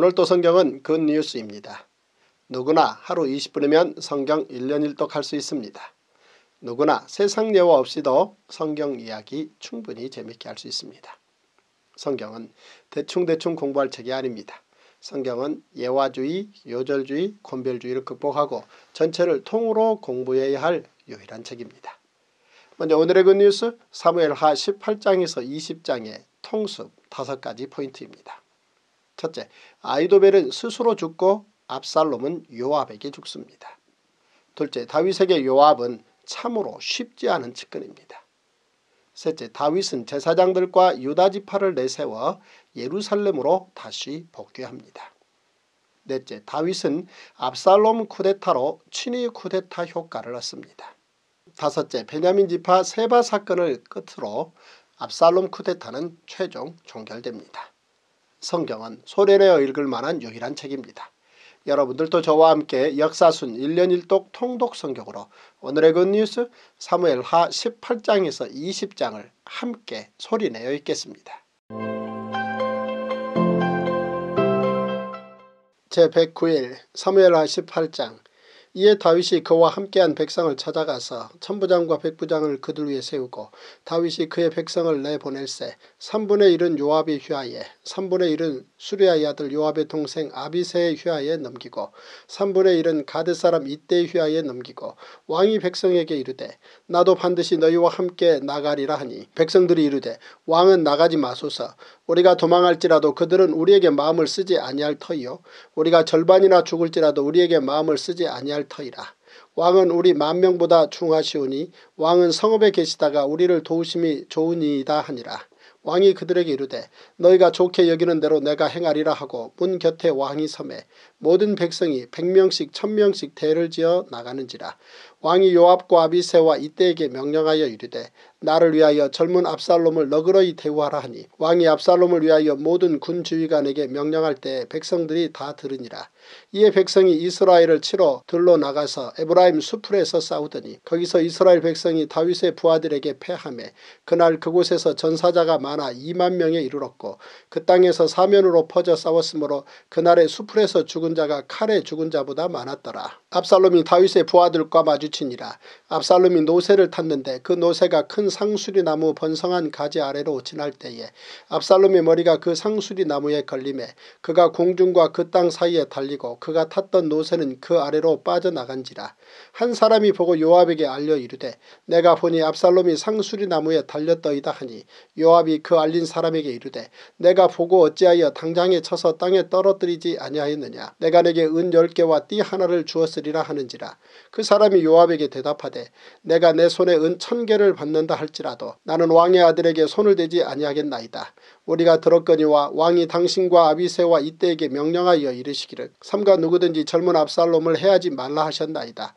오늘 또 성경은 굿뉴스입니다. 누구나 하루 20분이면 성경 1년 1독 할 수 있습니다. 누구나 세상 예화 없이도 성경 이야기 충분히 재밌게 할 수 있습니다. 성경은 대충대충 공부할 책이 아닙니다. 성경은 예화주의, 요절주의, 곤별주의를 극복하고 전체를 통으로 공부해야 할 유일한 책입니다. 먼저 오늘의 굿뉴스 사무엘하 18장에서 20장의 통습 5가지 포인트입니다. 첫째, 아이도벨은 스스로 죽고 압살롬은 요압에게 죽습니다. 둘째, 다윗에게 요압은 참으로 쉽지 않은 측근입니다. 셋째, 다윗은 제사장들과 유다지파를 내세워 예루살렘으로 다시 복귀합니다. 넷째, 다윗은 압살롬 쿠데타로 친위 쿠데타 효과를 얻습니다. 다섯째, 베냐민 지파 세바 사건을 끝으로 압살롬 쿠데타는 최종 종결됩니다. 성경은 소리내어 읽을 만한 유일한 책입니다. 여러분들도 저와 함께 역사순 1년 1독 통독 성경으로 오늘의 굿뉴스 사무엘 하 18장에서 20장을 함께 소리내어 읽겠습니다. 제109일 사무엘 하 18장 이에 다윗이 그와 함께한 백성을 찾아가서 천부장과 백부장을 그들 위에 세우고 다윗이 그의 백성을 내보낼세. 3분의 1은 요압의 휘하에 3분의 1은 수리아의 아들 요압의 동생 아비세의 휘하에 넘기고 3분의 1은 가드 사람 이때의 휘하에 넘기고 왕이 백성에게 이르되 나도 반드시 너희와 함께 나가리라 하니. 백성들이 이르되 왕은 나가지 마소서 우리가 도망할지라도 그들은 우리에게 마음을 쓰지 아니할 터이요 우리가 절반이나 죽을지라도 우리에게 마음을 쓰지 아니할 터이라. 왕은 우리 만명보다 중하시오니 왕은 성읍에 계시다가 우리를 도우심이 좋으니이다 하니라. 왕이 그들에게 이르되 너희가 좋게 여기는 대로 내가 행하리라 하고 문 곁에 왕이 섬에 모든 백성이 백명씩 천명씩 대를 지어 나가는지라 왕이 요압과 아비세와 이때에게 명령하여 이르되 나를 위하여 젊은 압살롬을 너그러이 대우하라 하니 왕이 압살롬을 위하여 모든 군 지휘관에게 명령할 때 백성들이 다 들으니라. 이에 백성이 이스라엘을 치러 들로 나가서 에브라임 수풀에서 싸우더니 거기서 이스라엘 백성이 다윗의 부하들에게 패하매 그날 그곳에서 전사자가 많아 2만 명에 이르렀고 그 땅에서 사면으로 퍼져 싸웠으므로 그날의 수풀에서 죽은 자가 칼에 죽은 자보다 많았더라. 압살롬이 다윗의 부하들과 마주치니라. 압살롬이 노새를 탔는데 그 노새가 큰 상수리 나무 번성한 가지 아래로 지날 때에 압살롬의 머리가 그 상수리 나무에 걸림에 그가 공중과 그 땅 사이에 달리고 그가 탔던 노새는 그 아래로 빠져나간지라. 한 사람이 보고 요압에게 알려 이르되 내가 보니 압살롬이 상수리 나무에 달렸더이다 하니 요압이 그 알린 사람에게 이르되 내가 보고 어찌하여 당장에 쳐서 땅에 떨어뜨리지 아니하였느냐 내가 내게 은 열개와 띠 하나를 주었으리라 하는지라 그 사람이 요압에게 대답하되 내가 내 손에 은 천개를 받는다 할지라도 나는 왕의 아들에게 손을 대지 아니하겠나이다. 우리가 들었거니와 왕이 당신과 아비세와 이때에게 명령하여 이르시기를 삼가 누구든지 젊은 압살롬을 해하지 말라 하셨나이다.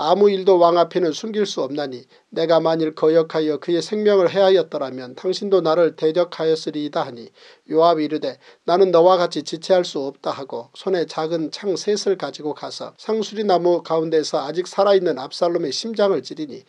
아무 일도 왕 앞에는 숨길 수 없나니 내가 만일 거역하여 그의 생명을 해하였더라면 당신도 나를 대적하였으리이다 하니 요압이 이르되 나는 너와 같이 지체할 수 없다 하고 손에 작은 창 셋을 가지고 가서 상수리 나무 가운데서 아직 살아있는 압살롬의 심장을 찌르니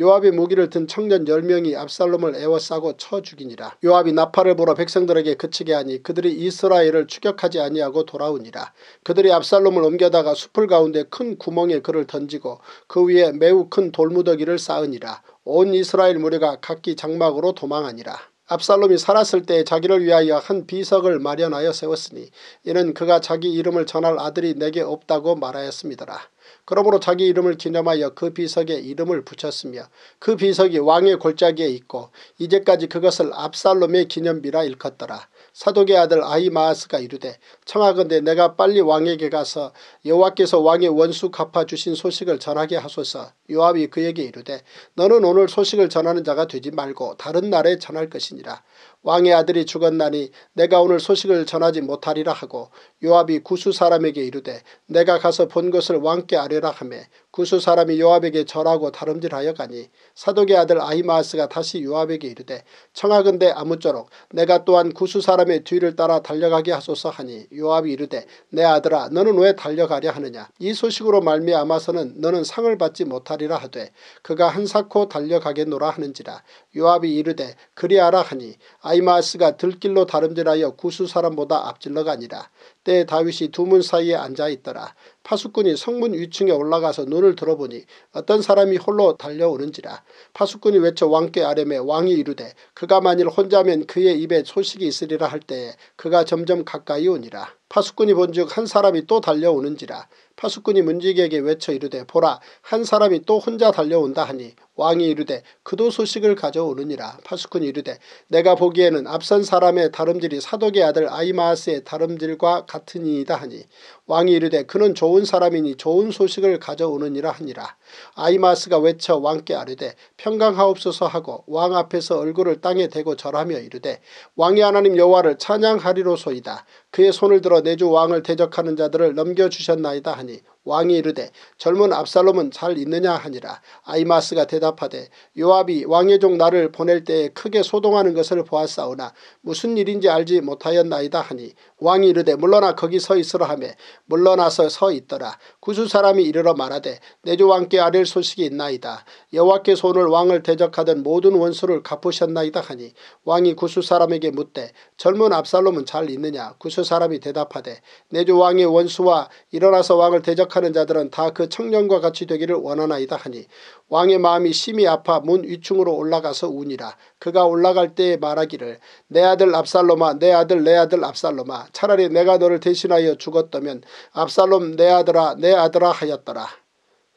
요압의 무기를 든 청년 10명이 압살롬을 에워싸고 쳐 죽이니라. 요압이 나팔을 불어 백성들에게 그치게 하니 그들이 이스라엘을 추격하지 아니하고 돌아오니라. 그들이 압살롬을 옮겨다가 숲을 가운데 큰 구멍에 그를 던지고 그 위에 매우 큰 돌무더기를 쌓으니라. 온 이스라엘 무리가 각기 장막으로 도망하니라. 압살롬이 살았을 때 자기를 위하여 한 비석을 마련하여 세웠으니 이는 그가 자기 이름을 전할 아들이 내게 없다고 말하였습니다라. 그러므로 자기 이름을 기념하여 그 비석에 이름을 붙였으며 그 비석이 왕의 골짜기에 있고 이제까지 그것을 압살롬의 기념비라 일컫더라. 사독의 아들 아히마아스가 이르되 청하건대 내가 빨리 왕에게 가서 여호와께서 왕의 원수 갚아주신 소식을 전하게 하소서 요압이 그에게 이르되 너는 오늘 소식을 전하는 자가 되지 말고 다른 날에 전할 것이니라. 왕의 아들이 죽었나니 내가 오늘 소식을 전하지 못하리라 하고 요압이 구수 사람에게 이르되 내가 가서 본 것을 왕께 아뢰라 하매 구수 사람이 요압에게 절하고 다름질하여 가니 사독의 아들 아히마스가 다시 요압에게 이르되 청하건대 아무쪼록 내가 또한 구수 사람의 뒤를 따라 달려가게 하소서 하니 요압이 이르되 내 아들아 너는 왜 달려가려 하느냐 이 소식으로 말미암아서는 너는 상을 받지 못하리라 하되 그가 한사코 달려가겠노라 하는지라 요압이 이르되 그리하라 하니 아이마스가 들길로 다름질하여 구수 사람보다 앞질러 가니라. 때 다윗이 두 문 사이에 앉아 있더라. 파수꾼이 성문 위층에 올라가서 눈을 들어보니 어떤 사람이 홀로 달려오는지라. 파수꾼이 외쳐 왕께 아뢰매 왕이 이르되 그가 만일 혼자면 그의 입에 소식이 있으리라 할 때에 그가 점점 가까이 오니라. 파수꾼이 본즉 한 사람이 또 달려오는지라. 파수꾼이 문지기에게 외쳐 이르되 보라 한 사람이 또 혼자 달려온다 하니 왕이 이르되 그도 소식을 가져오느니라. 파수꾼이 이르되 내가 보기에는 앞선 사람의 다름질이 사독의 아들 아이마스의 다름질과 같으니이다 하니 왕이 이르되 그는 좋은 사람이니 좋은 소식을 가져오느니라 하니라. 아이마스가 외쳐 왕께 아뢰되 평강하옵소서 하고 왕 앞에서 얼굴을 땅에 대고 절하며 이르되 왕의 하나님 여호와를 찬양하리로소이다. 그의 손을 들어 내 주 왕을 대적하는 자들을 넘겨주셨나이다 하니 왕이 이르되 젊은 압살롬은 잘 있느냐 하니라. 아이마스가 대답하되 요압이 왕의 종 나를 보낼 때에 크게 소동하는 것을 보았사오나 무슨 일인지 알지 못하였나이다 하니 왕이 이르되 물러나 거기 서 있으라 하며 물러나서 서 있더라. 구수 사람이 이르러 말하되 내 주 왕께 아랠 소식이 있나이다. 여호와께 손을 왕을 대적하던 모든 원수를 갚으셨나이다 하니 왕이 구수 사람에게 묻되 젊은 압살롬은 잘 있느냐 구수 사람이 대답하되 내 주 왕의 원수와 일어나서 왕을 대적 생각하는 자들은 다 그 청년과 같이 되기를 원하나이다 하니 왕의 마음이 심히 아파 문 위층으로 올라가서 우니라. 그가 올라갈 때에 말하기를 내 아들 압살롬아 내 아들 내 아들 압살롬아 차라리 내가 너를 대신하여 죽었다면 압살롬 내 아들아 내 아들아 하였더라.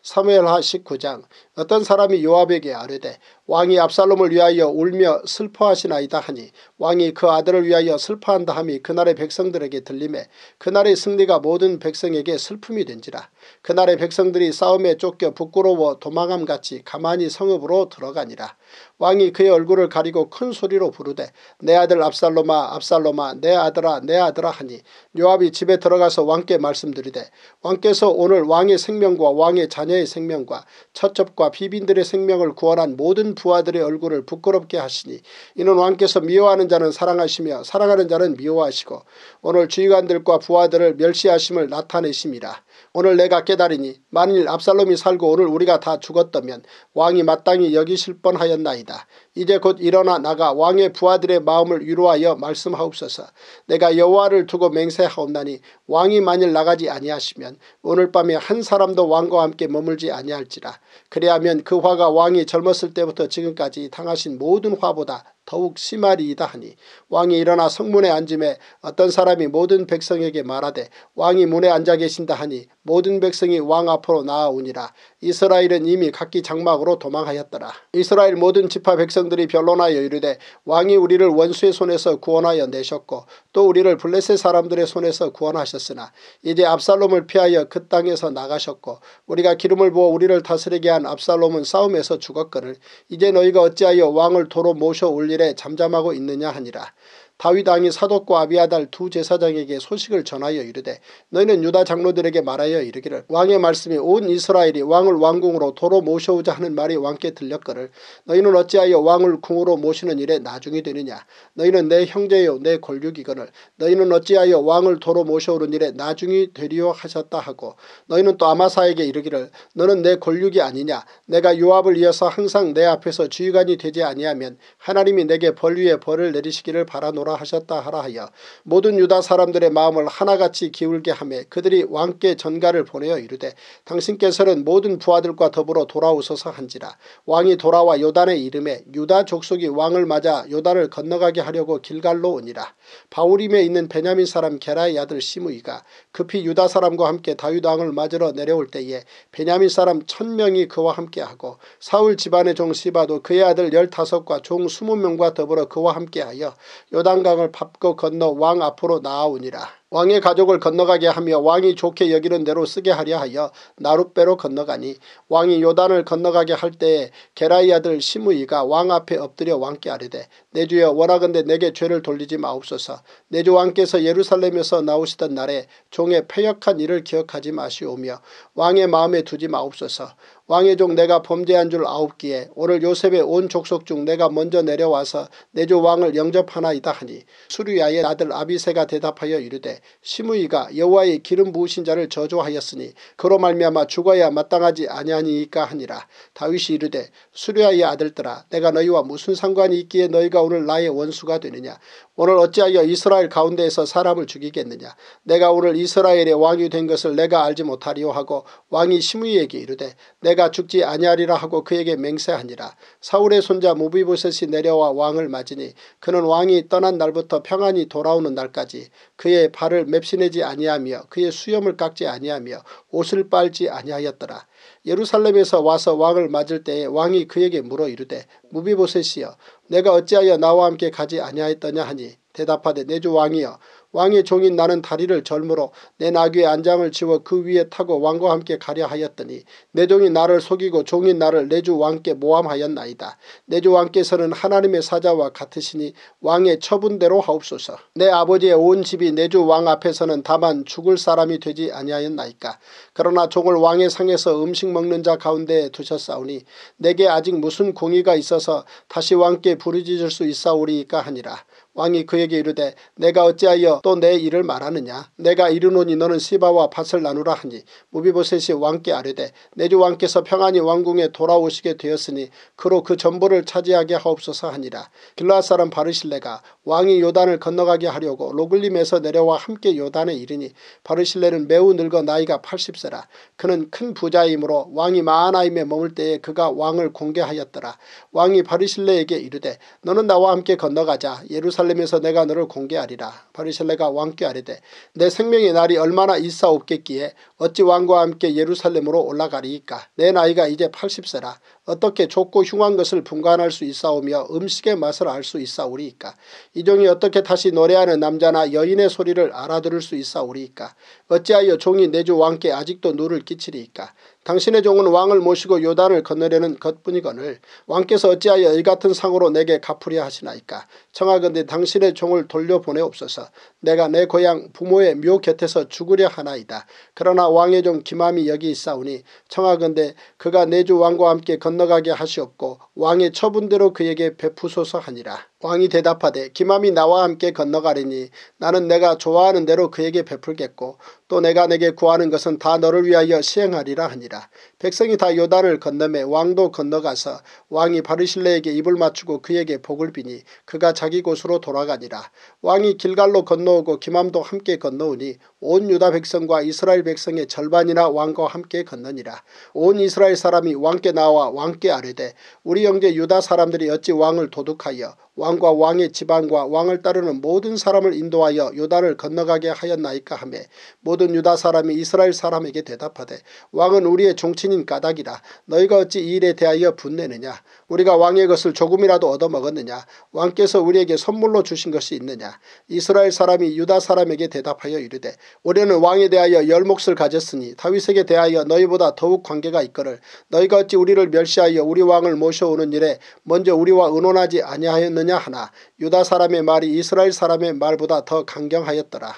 사무엘하 19장 어떤 사람이 요압에게 아뢰되 왕이 압살롬을 위하여 울며 슬퍼하시나이다 하니 왕이 그 아들을 위하여 슬퍼한다 함이 그날의 백성들에게 들림에 그날의 승리가 모든 백성에게 슬픔이 된지라. 그날의 백성들이 싸움에 쫓겨 부끄러워 도망함같이 가만히 성읍으로 들어가니라. 왕이 그의 얼굴을 가리고 큰 소리로 부르되 내 아들 압살롬아 압살롬아 내 아들아 내 아들아 하니 요압이 집에 들어가서 왕께 말씀드리되 왕께서 오늘 왕의 생명과 왕의 자녀의 생명과 처첩과 비빈들의 생명을 구원한 모든 부하들의 얼굴을 부끄럽게 하시니 이는 왕께서 미워하는 자는 사랑하시며 사랑하는 자는 미워하시고 오늘 주의관들과 부하들을 멸시하심을 나타내심이라. 오늘 내가 깨달으니 만일 압살롬이 살고 오늘 우리가 다 죽었다면 왕이 마땅히 여기실 뻔하였나이다. 이제 곧 일어나 나가 왕의 부하들의 마음을 위로하여 말씀하옵소서. 내가 여호와를 두고 맹세하옵나니 왕이 만일 나가지 아니하시면 오늘 밤에 한 사람도 왕과 함께 머물지 아니할지라. 그래야면 그 화가 왕이 젊었을 때부터 지금까지 당하신 모든 화보다 더욱 심하리이다 하니 왕이 일어나 성문에 앉음에 어떤 사람이 모든 백성에게 말하되 왕이 문에 앉아 계신다 하니 모든 백성이 왕 앞으로 나아오니라. 이스라엘은 이미 각기 장막으로 도망하였더라. 이스라엘 모든 지파 백성들이 변론하여 이르되 왕이 우리를 원수의 손에서 구원하여 내셨고 또 우리를 블레셋 사람들의 손에서 구원하셨으나 이제 압살롬을 피하여 그 땅에서 나가셨고 우리가 기름을 부어 우리를 다스리게 한 압살롬은 싸움에서 죽었거늘 이제 너희가 어찌하여 왕을 도로 모셔 올 일에 잠잠하고 있느냐 하니라. 다윗 왕이 사독과 아비아달 두 제사장에게 소식을 전하여 이르되 너희는 유다 장로들에게 말하여 이르기를 왕의 말씀이 온 이스라엘이 왕을 왕궁으로 도로 모셔오자 하는 말이 왕께 들렸거늘 너희는 어찌하여 왕을 궁으로 모시는 일에 나중이 되느냐? 너희는 내 형제요 내 골육이거늘 너희는 어찌하여 왕을 도로 모셔오는 일에 나중이 되리요 하셨다 하고 너희는 또 아마사에게 이르기를 너는 내 골육이 아니냐? 내가 요압을 이어서 항상 내 앞에서 주의관이 되지 아니하면 하나님이 내게 벌 위에 벌을 내리시기를 바라노라 오라 하셨다 하라 하여 모든 유다 사람들의 마음을 하나같이 기울게 하며 그들이 왕께 전가를 보내어 이르되 당신께서는 모든 부하들과 더불어 돌아오소서 한지라. 왕이 돌아와 요단의 이름에 유다 족속이 왕을 맞아 요단을 건너가게 하려고 길갈로 오니라. 바울임에 있는 베냐민 사람 게라의 아들 시므이가 급히 유다 사람과 함께 다윗 왕을 맞으러 내려올 때에 베냐민 사람 천명이 그와 함께하고 사울 집안의 종 시바도 그의 아들 열다섯과 종 스무 명과 더불어 그와 함께하여 요단 요단강을 밟고 건너 왕 앞으로 나아오니라. 왕의 가족을 건너가게 하며 왕이 좋게 여기는 대로 쓰게 하려 하여 나룻배로 건너가니 왕이 요단을 건너가게 할 때에 게라이 아들 시므이가 왕 앞에 엎드려 왕께 아뢰되 내 주여 원하건대 내게 죄를 돌리지 마옵소서 내 주 왕께서 예루살렘에서 나오시던 날에 종의 패역한 일을 기억하지 마시오며 왕의 마음에 두지 마옵소서 왕의 종 내가 범죄한 줄 아옵기에 오늘 요셉의 온 족속 중 내가 먼저 내려와서 내 주 왕을 영접하나이다 하니 수리아의 아들 아비세가 대답하여 이르되 시므이가 여호와의 기름 부으신 자를 저주하였으니 그로 말미암아 죽어야 마땅하지 아니하니까 하니라. 다윗이 이르되 수리아의 아들들아 내가 너희와 무슨 상관이 있기에 너희가 오늘 나의 원수가 되느냐. 오늘 어찌하여 이스라엘 가운데에서 사람을 죽이겠느냐. 내가 오늘 이스라엘의 왕이 된 것을 내가 알지 못하리오 하고 왕이 시므이에게 이르되 내가 죽지 아니하리라 하고 그에게 맹세하니라. 사울의 손자 무비보셋이 내려와 왕을 맞으니 그는 왕이 떠난 날부터 평안히 돌아오는 날까지 그의 발을 맵시내지 아니하며 그의 수염을 깎지 아니하며 옷을 빨지 아니하였더라. 예루살렘에서 와서 왕을 맞을 때에 왕이 그에게 물어 이르되 무비보셋이여 내가 어찌하여 나와 함께 가지 아니하였더냐 하니 대답하되 내주 왕이여 왕의 종인 나는 다리를 절므로 내 나귀의 안장을 지워 그 위에 타고 왕과 함께 가려 하였더니 내 종이 나를 속이고 종인 나를 내주 왕께 모함하였나이다. 내주 왕께서는 하나님의 사자와 같으시니 왕의 처분대로 하옵소서. 내 아버지의 온 집이 내주 왕 앞에서는 다만 죽을 사람이 되지 아니하였나이까. 그러나 종을 왕의 상에서 음식 먹는 자 가운데 두셨사오니 내게 아직 무슨 공의가 있어서 다시 왕께 부르짖을 수 있사오리이까 하니라. 왕이 그에게 이르되 내가 어찌하여 또 내 일을 말하느냐? 내가 이르노니 너는 시바와 밭을 나누라 하니 무비보셋이 왕께 아뢰되 내 주 왕께서 평안히 왕궁에 돌아오시게 되었으니 그로 그 전부를 차지하게 하옵소서 하니라. 길라 사람 바르실레가 왕이 요단을 건너가게 하려고 로글림에서 내려와 함께 요단에 이르니 바르실레는 매우 늙어 나이가 80세라. 그는 큰 부자이므로 왕이 마하나임에 머물 때에 그가 왕을 공개하였더라. 왕이 바르실레에게 이르되 너는 나와 함께 건너가자. 예루살렘 예루살렘에서 내가 너를 공개하리라. 바리셀레가 왕께 아뢰되 내 생명의 날이 얼마나 있사옵겠기에 어찌 왕과 함께 예루살렘으로 올라가리이까. 내 나이가 이제 80세라. 어떻게 좁고 흉한 것을 분간할 수 있사오며 음식의 맛을 알 수 있사오리이까. 이 종이 어떻게 다시 노래하는 남자나 여인의 소리를 알아들을 수 있사오리이까. 어찌하여 종이 내 주 왕께 아직도 누를 끼치리이까. 당신의 종은 왕을 모시고 요단을 건너려는 것뿐이거늘 왕께서 어찌하여 이 같은 상으로 내게 갚으려 하시나이까. 청하건대 당신의 종을 돌려보내옵소서. 내가 내 고향 부모의 묘 곁에서 죽으려 하나이다. 그러나 왕의 종 기맘이 여기 있사오니 청하건대 그가 내 주 왕과 함께 건너 가게 하시옵고 왕의 처분대로 그에게 베푸소서 하니라. 왕이 대답하되 기맘이 나와 함께 건너가리니 나는 내가 좋아하는 대로 그에게 베풀겠고 또 내가 내게 구하는 것은 다 너를 위하여 시행하리라 하니라. 백성이 다 요단을 건너매 왕도 건너가서 왕이 바르실레에게 입을 맞추고 그에게 복을 비니 그가 자기 곳으로 돌아가니라. 왕이 길갈로 건너오고 기맘도 함께 건너오니 온 유다 백성과 이스라엘 백성의 절반이나 왕과 함께 건너니라. 온 이스라엘 사람이 왕께 나와 왕께 아뢰되 우리 형제 유다 사람들이 어찌 왕을 도둑하여 왕과 왕의 지방과 왕을 따르는 모든 사람을 인도하여 요단을 건너가게 하였나이까 하매 모든 유다 사람이 이스라엘 사람에게 대답하되 왕은 우리의 종친인 까닭이라 너희가 어찌 이 일에 대하여 분내느냐? 우리가 왕의 것을 조금이라도 얻어먹었느냐? 왕께서 우리에게 선물로 주신 것이 있느냐? 이스라엘 사람이 유다 사람에게 대답하여 이르되 우리는 왕에 대하여 열 몫을 가졌으니 다윗에게 대하여 너희보다 더욱 관계가 있거늘 너희가 어찌 우리를 멸시하여 우리 왕을 모셔오는 일에 먼저 우리와 의논하지 아니하였느냐 있느냐 하나 유다 사람의 말이 이스라엘 사람의 말보다 더 강경하였더라.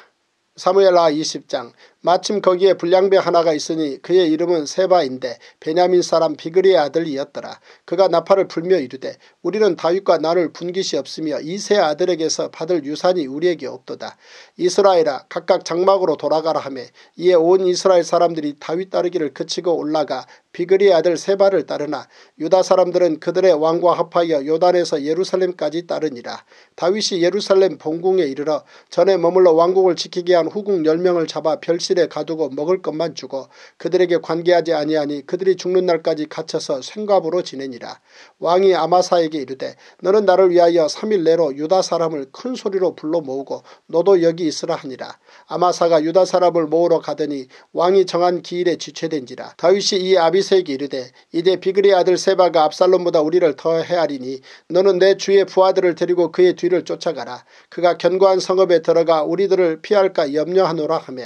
사무엘라 20장 마침 거기에 불량배 하나가 있으니 그의 이름은 세바인데 베냐민 사람 비그리의 아들이었더라. 그가 나팔을 불며 이르되 우리는 다윗과 나를 분깃이 없으며 이 세 아들에게서 받을 유산이 우리에게 없도다. 이스라엘아 각각 장막으로 돌아가라 하며 이에 온 이스라엘 사람들이 다윗 따르기를 그치고 올라가 비그리의 아들 세바를 따르나 유다 사람들은 그들의 왕과 합하여 요단에서 예루살렘까지 따르니라. 다윗이 예루살렘 본궁에 이르러 전에 머물러 왕국을 지키게 한 후궁 10명을 잡아 별실 실에 가두고 먹을 것만 주고 그들에게 관계하지 아니하니 그들이 죽는 날까지 갇혀서 생갑으로 지내니라. 왕이 아마사에게 이르되 너는 나를 위하여 3일 내로 유다 사람을 큰 소리로 불러 모으고 너도 여기 있으라 하니라. 아마사가 유다 사람을 모으러 가더니 왕이 정한 기일에 지체된지라. 다윗이 이 아비세에게 이르되 이제 비그리 아들 세바가 압살롬보다 우리를 더 헤아리니 너는 내 주의 부하들을 데리고 그의 뒤를 쫓아가라. 그가 견고한 성읍에 들어가 우리들을 피할까 염려하노라 하며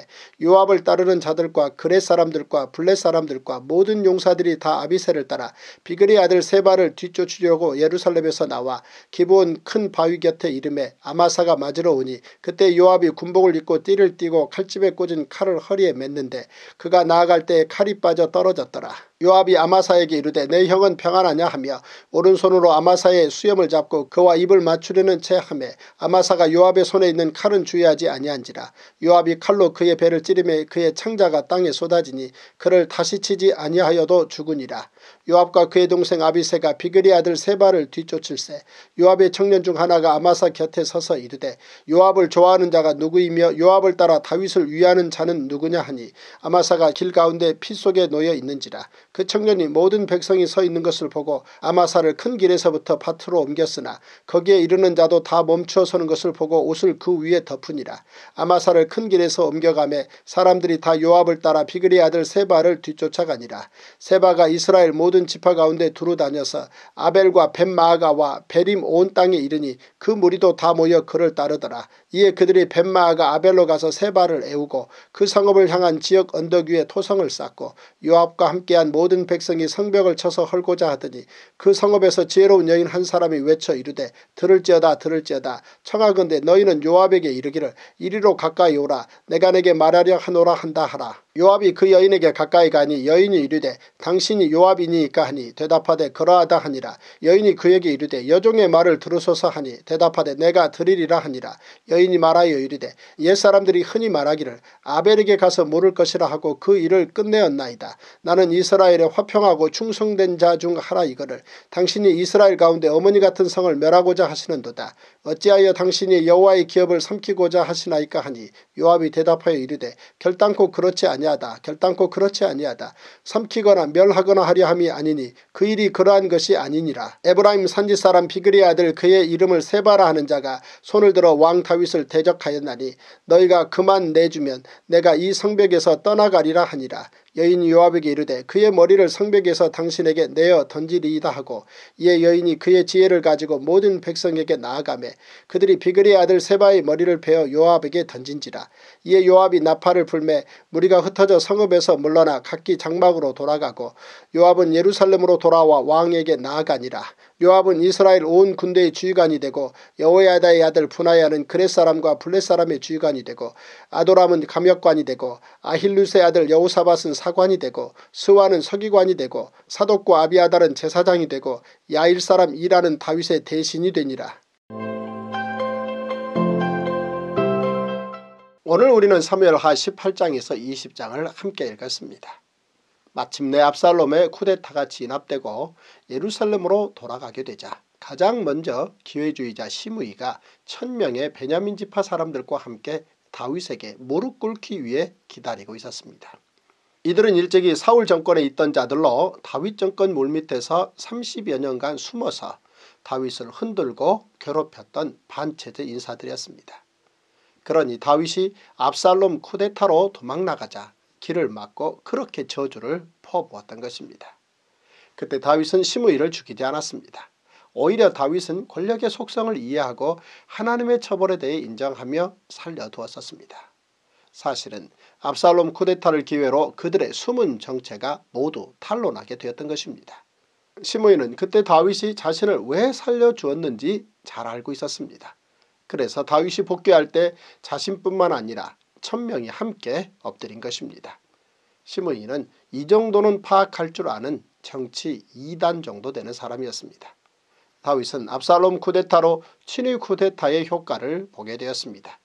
요압을 따르는 자들과 그렛 사람들과 블렛 사람들과 모든 용사들이 다 아비세를 따라 비그리 아들 세바를 뒤쫓으려고 예루살렘에서 나와 기브온 큰 바위 곁에 이름에 아마사가 맞으러 오니 그때 요압이 군복을 입고 띠를 띠고 칼집에 꽂은 칼을 허리에 맸는데 그가 나아갈 때 칼이 빠져 떨어졌더라. 요압이 아마사에게 이르되 내 형은 평안하냐 하며 오른손으로 아마사의 수염을 잡고 그와 입을 맞추려는 채 하매 아마사가 요압의 손에 있는 칼은 주의하지 아니한지라 요압이 칼로 그의 배를 찌르매 그의 창자가 땅에 쏟아지니 그를 다시 치지 아니하여도 죽으니라 요압과 그의 동생 아비세가 비그리 아들 세바를 뒤쫓을세 요압의 청년 중 하나가 아마사 곁에 서서 이르되 요압을 좋아하는 자가 누구이며 요압을 따라 다윗을 위하는 자는 누구냐 하니 아마사가 길 가운데 피 속에 놓여 있는지라 그 청년이 모든 백성이 서 있는 것을 보고 아마사를 큰 길에서부터 밭으로 옮겼으나 거기에 이르는 자도 다 멈추어 서는 것을 보고 옷을 그 위에 덮으니라 아마사를 큰 길에서 옮겨가매 사람들이 다 요압을 따라 비그리 아들 세바를 뒤쫓아가니라 세바가 이스라엘 모든 지파 가운데 두루 다녀서 아벨과 벤마아가와 베림 온 땅에 이르니 그 무리도 다 모여 그를 따르더라. 이에 그들이 벤마아가 아벨로 가서 세바를 애우고 그 성읍을 향한 지역 언덕 위에 토성을 쌓고 요압과 함께한 모든 백성이 성벽을 쳐서 헐고자 하더니 그 성읍에서 지혜로운 여인 한 사람이 외쳐 이르되 들을지어다 들을지어다. 청하건대 너희는 요압에게 이르기를 이리로 가까이 오라. 내가 내게 말하려 하노라 한다 하라. 요압이 그 여인에게 가까이 가니 여인이 이르되 당신이 요압이니까 하니 대답하되 그러하다 하니라. 여인이 그에게 이르되 여종의 말을 들으소서 하니 대답하되 내가 들으리라 하니라. 여인 이 말하여 이르되 옛사람들이 흔히 말하기를 아벨에게 가서 물을 것이라 하고 그 일을 끝내었나이다. 나는 이스라엘에 화평하고 충성된 자 중 하나 이거를 당신이 이스라엘 가운데 어머니 같은 성을 멸하고자 하시는도다. 어찌하여 당신이 여호와의 기업을 삼키고자 하시나이까 하니 요압이 대답하여 이르되 결단코 그렇지 아니하다. 결단코 그렇지 아니하다. 삼키거나 멸하거나 하려 함이 아니니 그 일이 그러한 것이 아니니라. 에브라임 산지 사람 비그리 아들 그의 이름을 세바라 하는 자가 손을 들어 왕 다윗 을 대적하였나니 너희가 그만 내주면 내가 이 성벽에서 떠나가리라 하니라. 여인이 요압에게 이르되 그의 머리를 성벽에서 당신에게 내어 던지리이다 하고 이에 여인이 그의 지혜를 가지고 모든 백성에게 나아가매 그들이 비그리 아들 세바의 머리를 베어 요압에게 던진지라. 이에 요압이 나팔을 불매 무리가 흩어져 성읍에서 물러나 각기 장막으로 돌아가고 요압은 예루살렘으로 돌아와 왕에게 나아가니라 요압은 이스라엘 온 군대의 주의관이 되고 여호야다의 아들 분하야는 그렛 사람과 블렛 사람의 주의관이 되고 아도람은 감역관이 되고 아힐루스의 아들 여우사밧은 사관이 되고 스와는 서기관이 되고 사독과 아비아달은 제사장이 되고 야일 사람 이라는 다윗의 대신이 되니라. 오늘 우리는 사무엘하 18장에서 20장을 함께 읽었습니다. 마침내 압살롬의 쿠데타가 진압되고 예루살렘으로 돌아가게 되자 가장 먼저 기회주의자 시므이가 천명의 베냐민 지파 사람들과 함께 다윗에게 무릎 꿇기 위해 기다리고 있었습니다. 이들은 일찍이 사울 정권에 있던 자들로 다윗 정권 물밑에서 30여 년간 숨어서 다윗을 흔들고 괴롭혔던 반체제 인사들이었습니다. 그러니 다윗이 압살롬 쿠데타로 도망나가자 길을 막고 그렇게 저주를 퍼부었던 것입니다. 그때 다윗은 시므이를 죽이지 않았습니다. 오히려 다윗은 권력의 속성을 이해하고 하나님의 처벌에 대해 인정하며 살려두었었습니다. 사실은 압살롬 쿠데타를 기회로 그들의 숨은 정체가 모두 탄로나게 되었던 것입니다. 시므이는 그때 다윗이 자신을 왜 살려주었는지 잘 알고 있었습니다. 그래서 다윗이 복귀할 때 자신뿐만 아니라 천명이 함께 엎드린 것입니다. 시므이는 이 정도는 파악할 줄 아는 정치 2단 정도 되는 사람이었습니다. 다윗은 압살롬 쿠데타로 친위 쿠데타의 효과를 보게 되었습니다.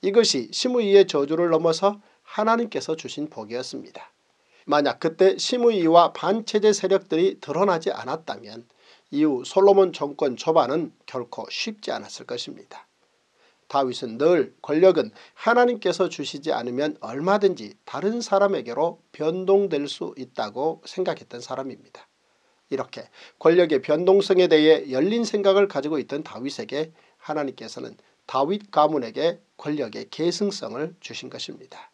이것이 시므이의 저주를 넘어서 하나님께서 주신 복이었습니다. 만약 그때 시므이와 반체제 세력들이 드러나지 않았다면 이후 솔로몬 정권 초반은 결코 쉽지 않았을 것입니다. 다윗은 늘 권력은 하나님께서 주시지 않으면 얼마든지 다른 사람에게로 변동될 수 있다고 생각했던 사람입니다. 이렇게 권력의 변동성에 대해 열린 생각을 가지고 있던 다윗에게 하나님께서는 다윗 가문에게 권력의 계승성을 주신 것입니다.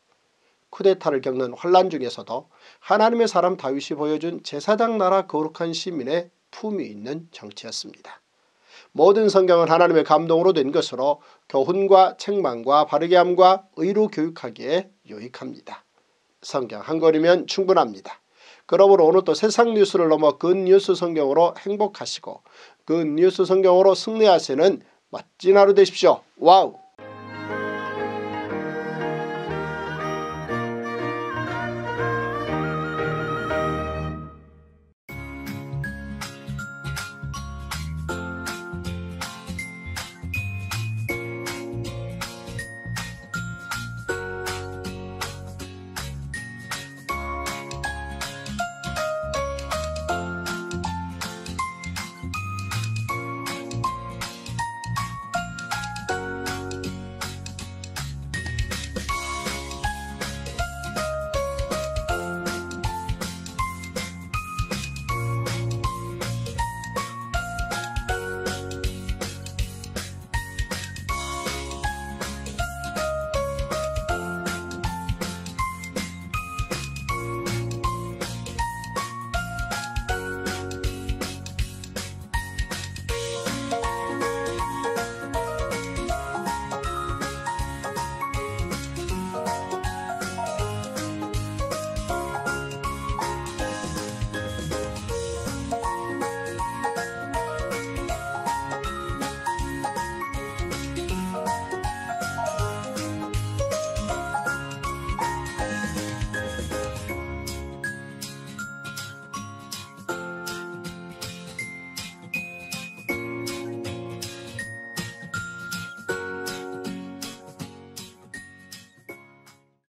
쿠데타를 겪는 환란 중에서도 하나님의 사람 다윗이 보여준 제사장 나라 거룩한 시민의 품위 있는 정치였습니다. 모든 성경은 하나님의 감동으로 된 것으로 교훈과 책망과 바르게함과 의로 교육하기에 유익합니다. 성경 한 권이면 충분합니다. 그러므로 오늘 또 세상 뉴스를 넘어 good news 성경으로 행복하시고 good news 성경으로 승리하시는 멋진 하루 되십시오. 와우!